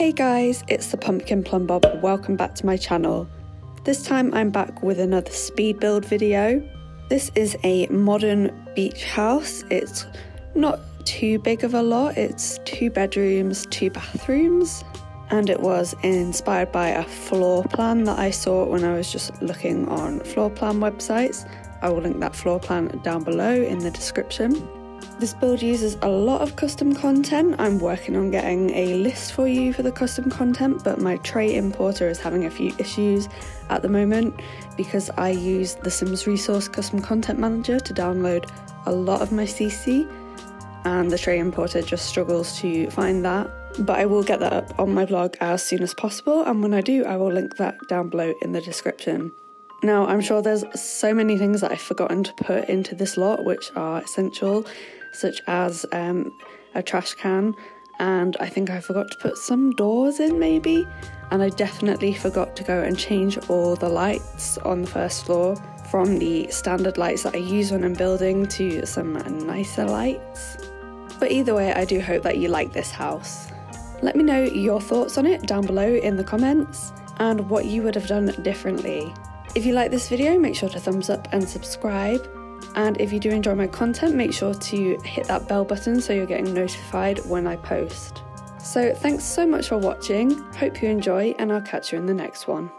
Hey guys, it's the Pumpkin Plumbob. Welcome back to my channel. This time I'm back with another speed build video. This is a modern beach house. It's not too big of a lot. It's two bedrooms, two bathrooms, and it was inspired by a floor plan that I saw when I was just looking on floor plan websites. I will link that floor plan down below in the description. This build uses a lot of custom content. I'm working on getting a list for you for the custom content, but my tray importer is having a few issues at the moment because I use the Sims Resource Custom Content Manager to download a lot of my CC, and the tray importer just struggles to find that. But I will get that up on my blog as soon as possible, and when I do, I will link that down below in the description. Now, I'm sure there's so many things that I've forgotten to put into this lot which are essential such as um, a trash can, and I think I forgot to put some doors in maybe. And I definitely forgot to go and change all the lights on the first floor from the standard lights that I use when I'm building to some nicer lights. But either way, I do hope that you like this house. Let me know your thoughts on it down below in the comments and what you would have done differently. If you like this video, make sure to thumbs up and subscribe. And if you do enjoy my content, make sure to hit that bell button so you're getting notified when I post. So thanks so much for watching, hope you enjoy, and I'll catch you in the next one.